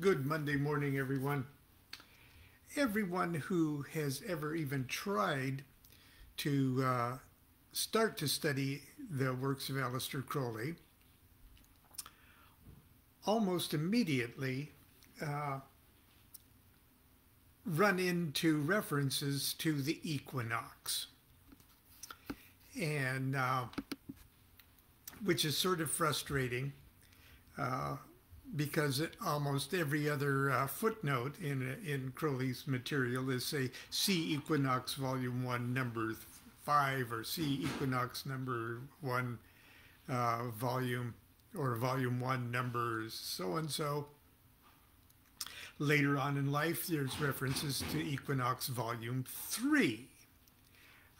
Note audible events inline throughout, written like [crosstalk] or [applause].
Good Monday morning, everyone. Everyone who has ever even tried to uh, start to study the works of Aleister Crowley almost immediately uh, run into references to the equinox. And uh, which is sort of frustrating uh, because almost every other uh, footnote in in Crowley's material is say see Equinox Volume One Number Five or see Equinox Number One uh, Volume or Volume One Numbers so and so. Later on in life, there's references to Equinox Volume Three.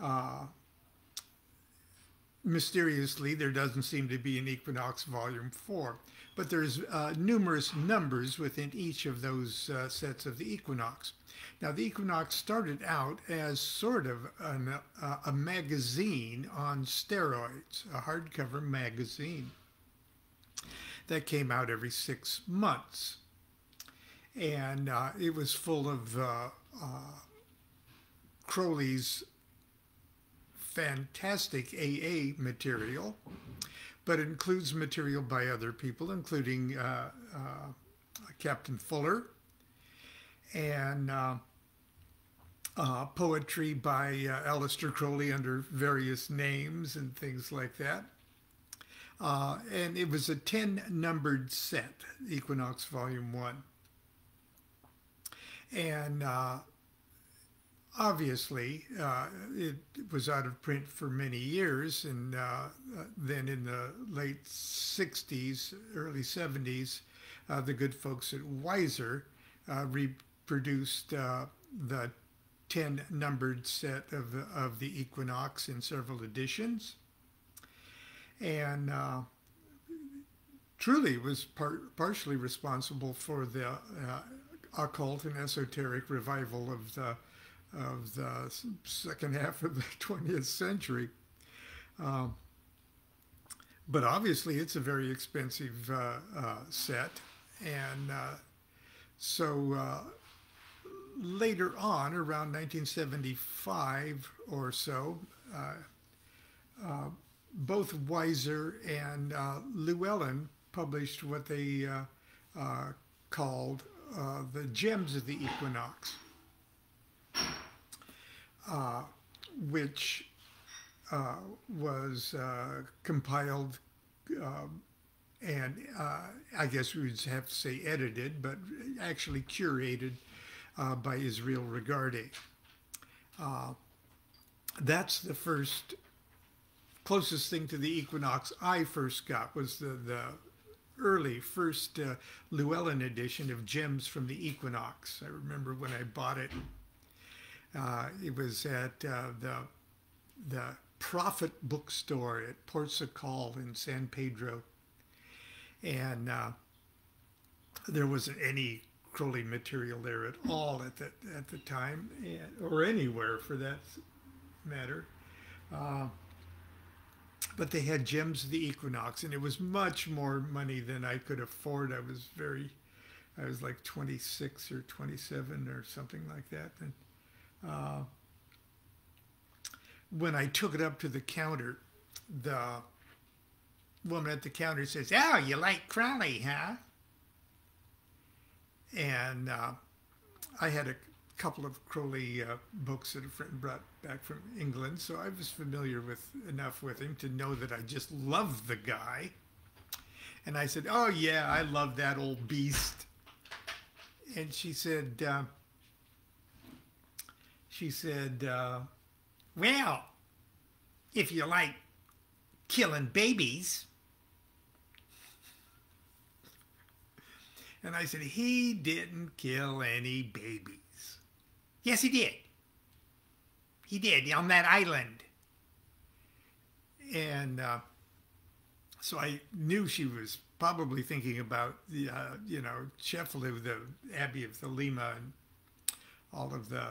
Uh, mysteriously, there doesn't seem to be an Equinox Volume 4, but there's uh, numerous numbers within each of those uh, sets of the Equinox. Now, the Equinox started out as sort of an, uh, a magazine on steroids, a hardcover magazine that came out every six months. And uh, it was full of uh, uh, Crowley's fantastic AA material, but includes material by other people, including uh, uh, Captain Fuller and uh, uh poetry by uh, Aleister Crowley under various names and things like that. Uh, and it was a 10 numbered set, Equinox Volume 1. And obviously, uh, it was out of print for many years, and uh, then in the late 60s, early 70s, uh, the good folks at Weiser uh, reproduced uh, the 10 numbered set of, of the Equinox in several editions. And uh, truly was par partially responsible for the occult and esoteric revival of the of the second half of the [laughs] 20th century. Um, but obviously, it's a very expensive uh, uh, set. And uh, so uh, later on, around 1975 or so, uh, uh, both Weiser and Llewellyn published what they called the Gems of the Equinox uh, which uh, was uh, compiled um, and uh, I guess we would have to say edited, but actually curated uh, by Israel Regardie. that's the first closest thing to the equinox I first got was the, the early first uh, Llewellyn edition of Gems from the Equinox. I remember when I bought it uh, it was at uh, the the Prophet Bookstore at Ports O' Call in San Pedro, and uh, there wasn't any Crowley material there at all at the at the time, or anywhere for that matter. Uh, but they had gems of the equinox, and it was much more money than I could afford. I was very, I was like 26 or 27 or something like that. And uh, when I took it up to the counter, the woman at the counter says, "Oh, you like Crowley, huh?" And uh, I had a couple of Crowley uh, books that a friend brought back from England, so I was familiar with enough with him to know that I just loved the guy. And I said, "Oh yeah, I love that old beast." And she said, uh, she said, uh, Well, if you like killing babies. And I said, He didn't kill any babies. Yes, he did. He did on that island. And uh, so I knew she was probably thinking about the, uh, you know, Cefalù, the Abbey of Thelema, and all of the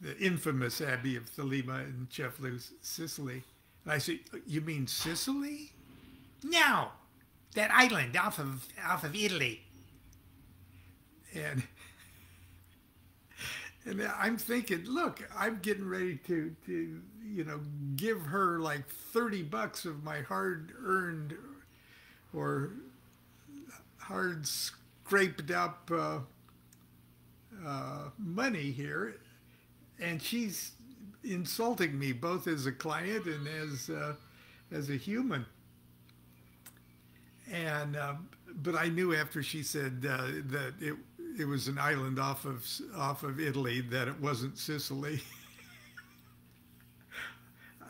the infamous Abbey of Thelema in Cefalù, Sicily. And I said, You mean Sicily? No, that island off of, off of Italy. and and I'm thinking, look, I'm getting ready to, to you know, give her like 30 bucks of my hard earned or hard scraped up uh, uh, money here. And she's insulting me both as a client and as, uh, as a human. And, uh, but I knew after she said uh, that it, it was an island off of off of Italy that it wasn't Sicily. [laughs]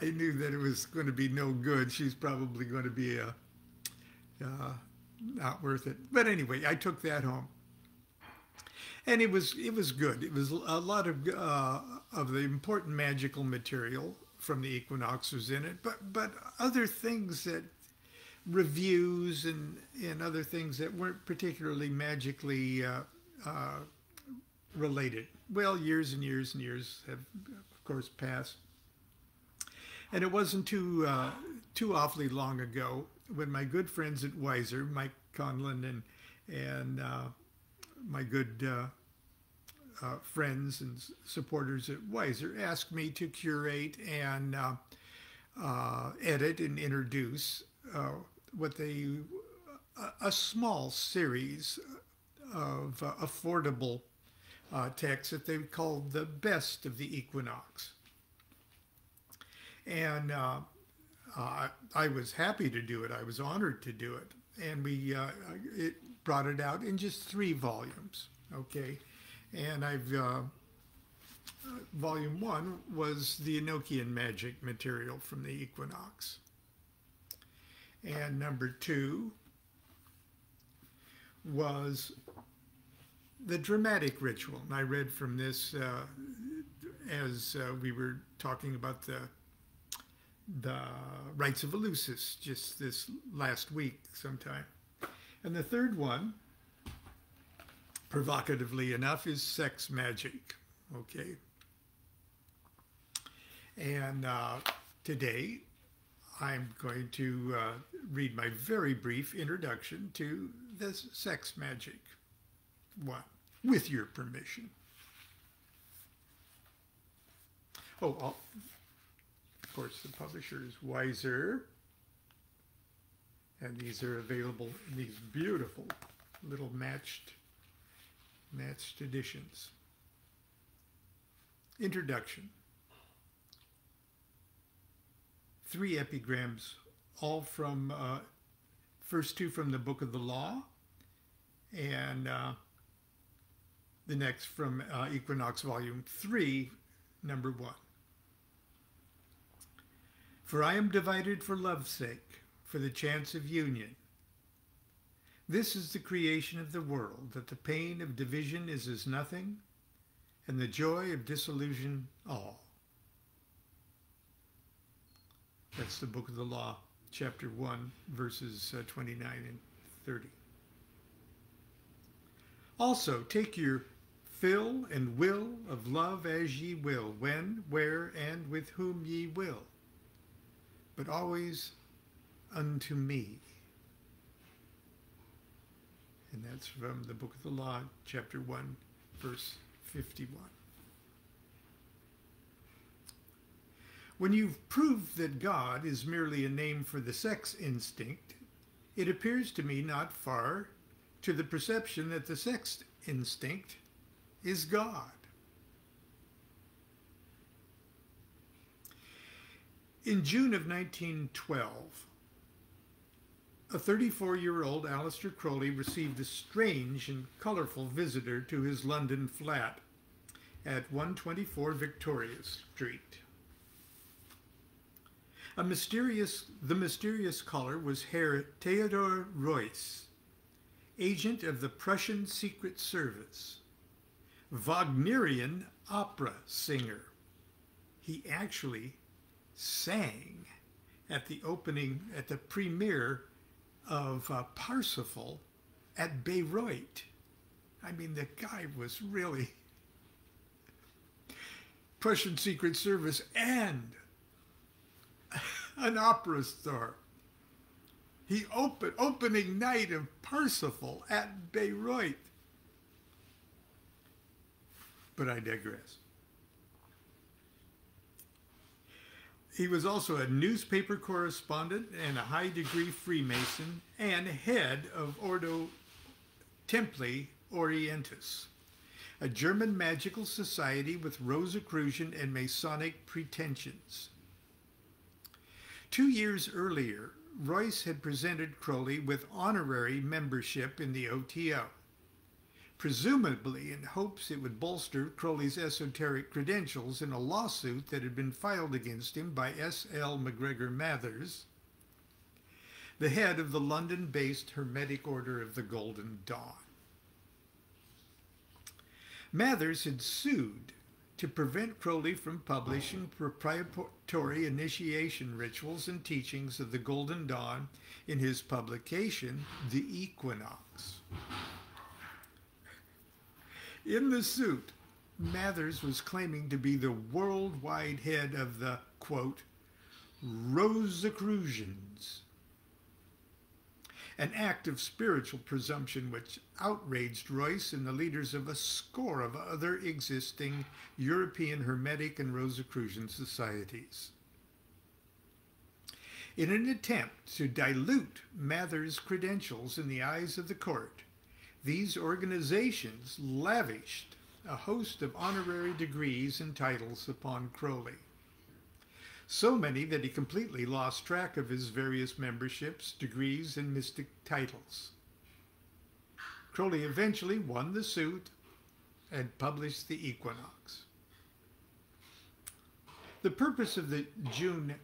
I knew that it was going to be no good. She's probably going to be a uh, not worth it. But anyway, I took that home, and it was it was good. It was a lot of uh, of the important magical material from the equinox was in it, but but other things that reviews and and other things that weren't particularly magically uh, uh, related. Well, years and years and years have, of course, passed. And it wasn't too uh, too awfully long ago when my good friends at Weiser, Mike Conlon and and uh, my good uh, uh, friends and supporters at Weiser asked me to curate and uh, uh, edit and introduce what they a small series of uh, affordable uh, texts that they called the best of the equinox. And uh, I was happy to do it. I was honored to do it. And we uh, it brought it out in just three volumes. Okay. And I've, uh, volume one was the Enochian magic material from the equinox. And number two was the dramatic ritual. And I read from this uh, as uh, we were talking about the the rites of Eleusis just this last week sometime. And the third one, provocatively enough, is sex magic. Okay. And uh, today I'm going to uh, read my very brief introduction to this sex magic one, with your permission. Oh, I'll, of course, the publisher is Weiser. And these are available in these beautiful little matched, matched editions. Introduction. Three epigrams, all from, uh, first two from the Book of the Law, and uh, the next from uh, Equinox Volume 3, Number 1. For I am divided for love's sake, for the chance of union. This is the creation of the world, that the pain of division is as nothing, and the joy of dissolution all. That's the Book of the Law, chapter 1, verses uh, 29 and 30. Also, take your fill and will of love as ye will, when, where, and with whom ye will, but always unto me. And that's from the book of the law, chapter 1, verse 51. When you've proved that God is merely a name for the sex instinct, it appears to me not far to the perception that the sex instinct is God. In June of 1912, a 34-year-old Aleister Crowley received a strange and colorful visitor to his London flat at 124 Victoria Street. A mysterious, the mysterious caller was Herr Theodor Reuss, agent of the Prussian Secret Service. Wagnerian opera singer. He actually sang at the opening, at the premiere of uh, Parsifal at Bayreuth. I mean, the guy was really [laughs] Prussian Secret Service and [laughs] an opera star. He opened opening night of Parsifal at Bayreuth. but I digress. He was also a newspaper correspondent and a high degree Freemason and head of Ordo Templi Orientis, a German magical society with Rosicrucian and Masonic pretensions. Two years earlier, Reuss had presented Crowley with honorary membership in the OTO presumably in hopes it would bolster Crowley's esoteric credentials in a lawsuit that had been filed against him by S.L. MacGregor Mathers, the head of the London based Hermetic Order of the Golden Dawn. Mathers had sued to prevent Crowley from publishing proprietary initiation rituals and teachings of the Golden Dawn in his publication, The Equinox. In the suit, Mathers was claiming to be the worldwide head of the, quote, Rosicrucians, an act of spiritual presumption which outraged Reuss and the leaders of a score of other existing European Hermetic and Rosicrucian societies. In an attempt to dilute Mathers' credentials in the eyes of the court, these organizations lavished a host of honorary degrees and titles upon Crowley. So many that he completely lost track of his various memberships, degrees, and mystic titles. Crowley eventually won the suit and published the Equinox. The purpose of the June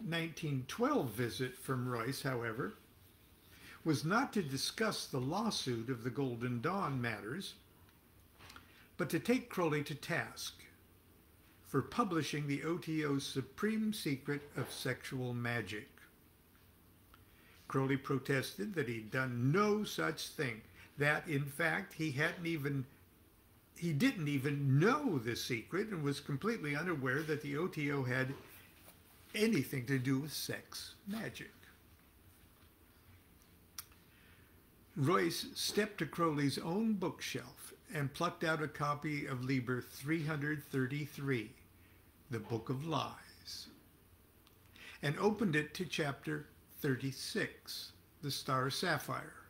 1912 visit from Reuss, however, was not to discuss the lawsuit of the Golden Dawn matters, but to take Crowley to task for publishing the OTO's supreme secret of sexual magic. Crowley protested that he'd done no such thing, that in fact he hadn't even he didn't even know the secret and was completely unaware that the OTO had anything to do with sex magic. Reuss stepped to Crowley's own bookshelf and plucked out a copy of Liber 333, the Book of Lies, and opened it to chapter 36, the Star Sapphire,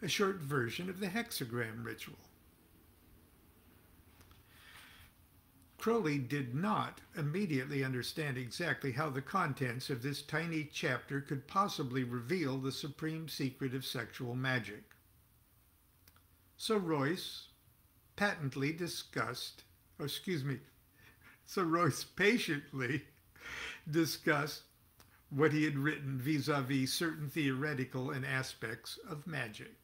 a short version of the hexagram ritual. Crowley did not immediately understand exactly how the contents of this tiny chapter could possibly reveal the supreme secret of sexual magic. So Reuss patently discussed, or excuse me, so Reuss patiently discussed what he had written vis-a-vis certain theoretical and aspects of magic.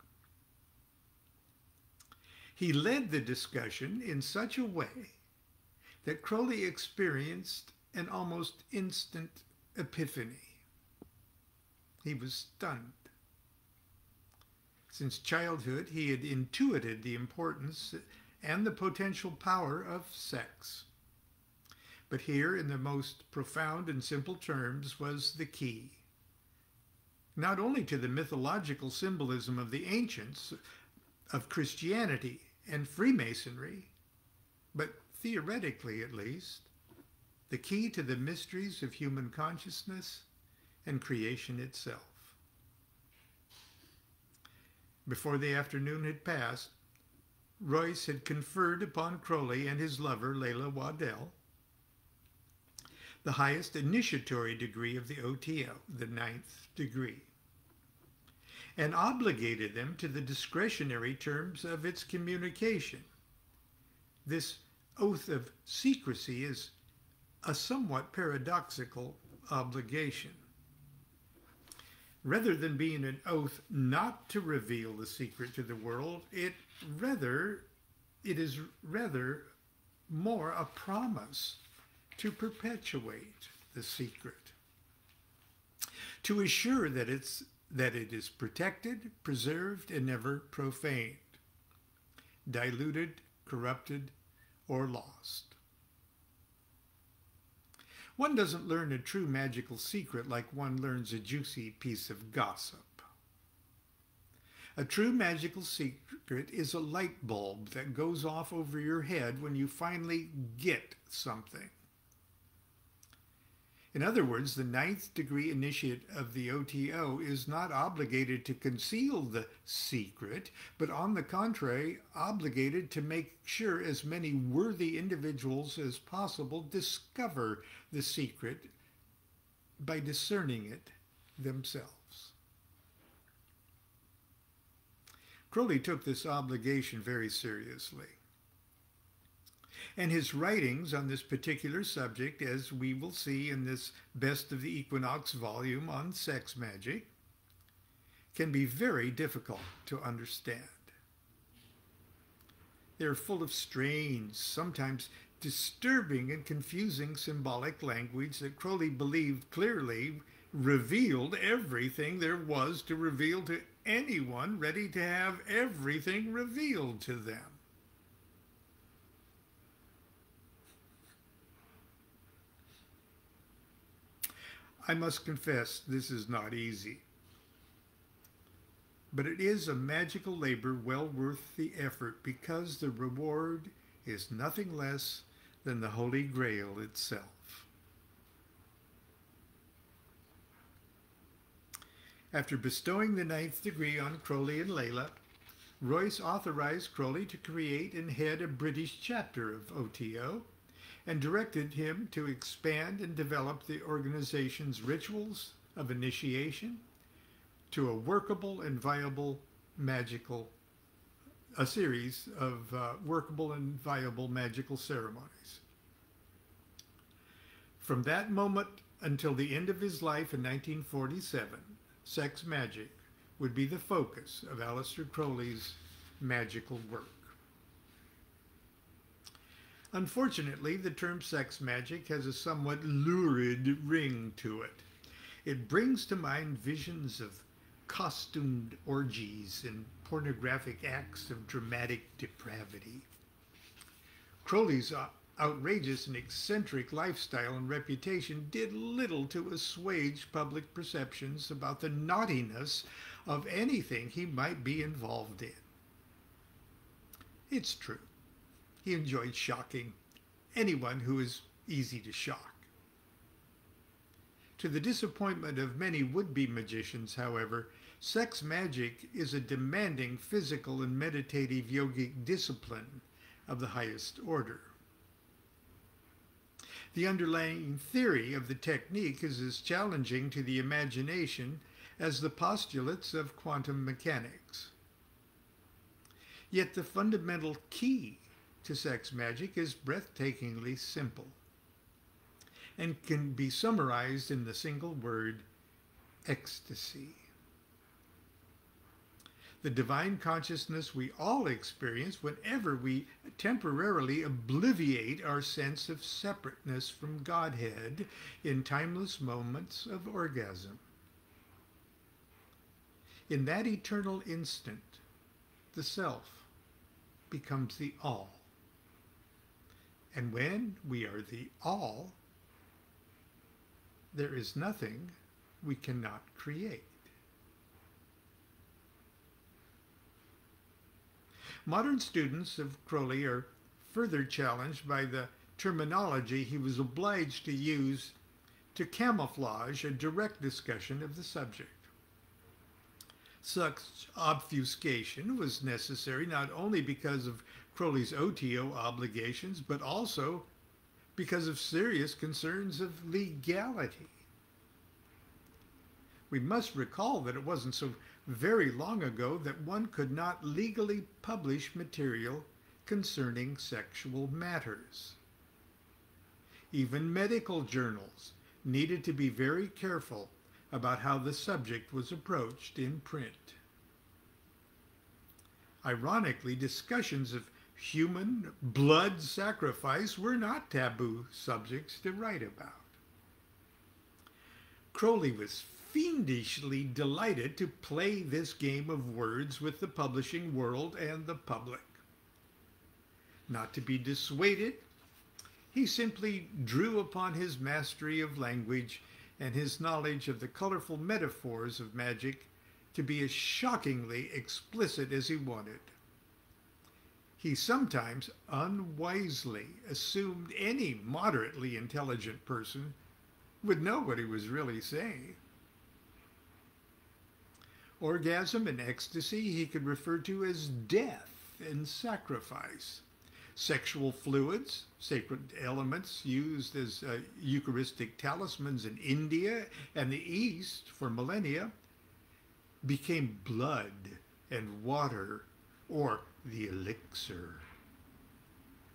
He led the discussion in such a way that Crowley experienced an almost instant epiphany. He was stunned. Since childhood, he had intuited the importance and the potential power of sex. But here, in the most profound and simple terms, was the key. Not only to the mythological symbolism of the ancients, of Christianity and Freemasonry, but theoretically at least, the key to the mysteries of human consciousness and creation itself. Before the afternoon had passed, Reuss had conferred upon Crowley and his lover, Leila Waddell, the highest initiatory degree of the OTO, the ninth degree, and obligated them to the discretionary terms of its communication. This oath of secrecy is a somewhat paradoxical obligation. Rather than being an oath not to reveal the secret to the world, it rather it is rather more a promise to perpetuate the secret, to assure that it's that it is protected, preserved, and never profaned, diluted, corrupted, or lost. One doesn't learn a true magical secret like one learns a juicy piece of gossip. A true magical secret is a light bulb that goes off over your head when you finally get something. In other words, the ninth degree initiate of the OTO is not obligated to conceal the secret, but on the contrary, obligated to make sure as many worthy individuals as possible discover the secret by discerning it themselves. Crowley took this obligation very seriously. And his writings on this particular subject, as we will see in this Best of the Equinox volume on sex magic, can be very difficult to understand. They're full of strange, sometimes disturbing and confusing symbolic language that Crowley believed clearly revealed everything there was to reveal to anyone ready to have everything revealed to them. I must confess, this is not easy. But it is a magical labor well worth the effort because the reward is nothing less than the Holy Grail itself. After bestowing the ninth degree on Crowley and Leila, Reuss authorized Crowley to create and head a British chapter of OTO and directed him to expand and develop the organization's rituals of initiation to a workable and viable magical, a series of uh, workable and viable magical ceremonies. From that moment until the end of his life in 1947, sex magic would be the focus of Aleister Crowley's magical work. Unfortunately, the term sex magic has a somewhat lurid ring to it. It brings to mind visions of costumed orgies and pornographic acts of dramatic depravity. Crowley's outrageous and eccentric lifestyle and reputation did little to assuage public perceptions about the naughtiness of anything he might be involved in. It's true. He enjoyed shocking anyone who was easy to shock. To the disappointment of many would-be magicians, however, sex magic is a demanding physical and meditative yogic discipline of the highest order. The underlying theory of the technique is as challenging to the imagination as the postulates of quantum mechanics. Yet the fundamental key to sex magic is breathtakingly simple and can be summarized in the single word ecstasy the divine consciousness we all experience whenever we temporarily obliviate our sense of separateness from Godhead in timeless moments of orgasm. In that eternal instant, the self becomes the all. And when we are the all, there is nothing we cannot create. Modern students of Crowley are further challenged by the terminology he was obliged to use to camouflage a direct discussion of the subject. Such obfuscation was necessary not only because of Crowley's OTO obligations, but also because of serious concerns of legality. We must recall that it wasn't so very long ago that one could not legally publish material concerning sexual matters. Even medical journals needed to be very careful about how the subject was approached in print. Ironically, discussions of human blood sacrifice were not taboo subjects to write about. Crowley was fiendishly delighted to play this game of words with the publishing world and the public. Not to be dissuaded, he simply drew upon his mastery of language and his knowledge of the colorful metaphors of magic to be as shockingly explicit as he wanted. He sometimes unwisely assumed any moderately intelligent person would know what he was really saying. Orgasm and ecstasy he could refer to as death and sacrifice. Sexual fluids, sacred elements used as uh, Eucharistic talismans in India and the East for millennia, became blood and water or the elixir.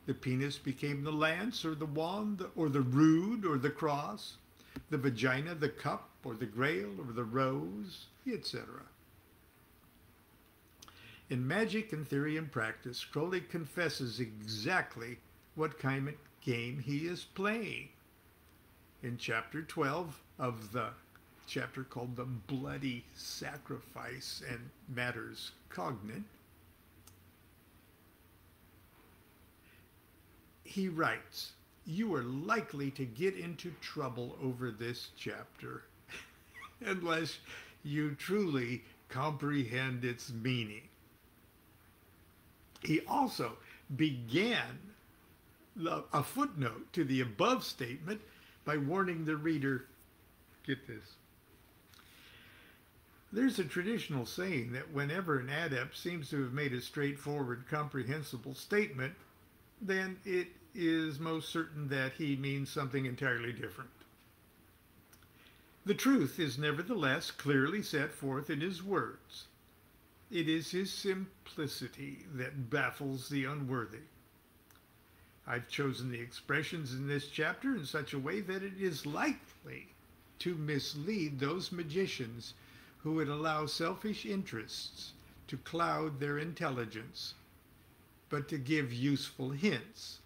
The penis became the lance or the wand or the rood or the cross, the vagina the cup or the grail or the rose, etc. In Magic and Theory and Practice, Crowley confesses exactly what kind of game he is playing. In chapter 12 of the chapter called The Bloody Sacrifice and Matters Cognate, he writes, You are likely to get into trouble over this chapter [laughs] unless you truly comprehend its meaning. He also began a footnote to the above statement by warning the reader, get this. There's a traditional saying that whenever an adept seems to have made a straightforward, comprehensible statement, then it is most certain that he means something entirely different. The truth is nevertheless clearly set forth in his words. It is his simplicity that baffles the unworthy. I've chosen the expressions in this chapter in such a way that it is likely to mislead those magicians who would allow selfish interests to cloud their intelligence, but to give useful hints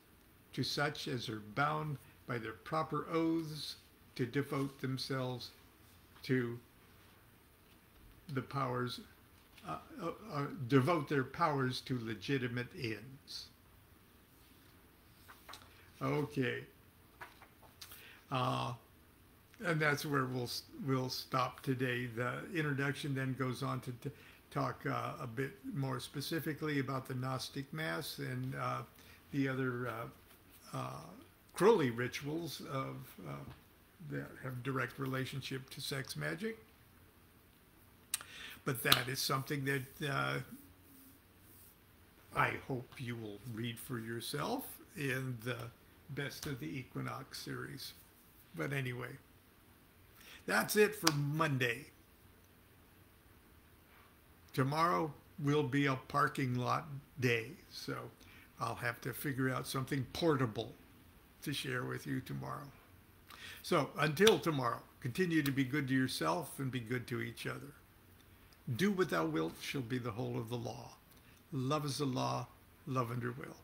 to such as are bound by their proper oaths to devote themselves to the powers uh, uh, uh, devote their powers to legitimate ends. Okay. Uh, and that's where we'll we'll stop today. The introduction then goes on to talk uh, a bit more specifically about the Gnostic Mass and uh, the other uh, Crowley rituals of that have direct relationship to sex magic but that is something that uh, I hope you will read for yourself in the Best of the Equinox series. But anyway, that's it for Monday. Tomorrow will be a parking lot day, so I'll have to figure out something portable to share with you tomorrow. So until tomorrow, continue to be good to yourself and be good to each other. Do what thou wilt shall be the whole of the law. Love is the law, love under will.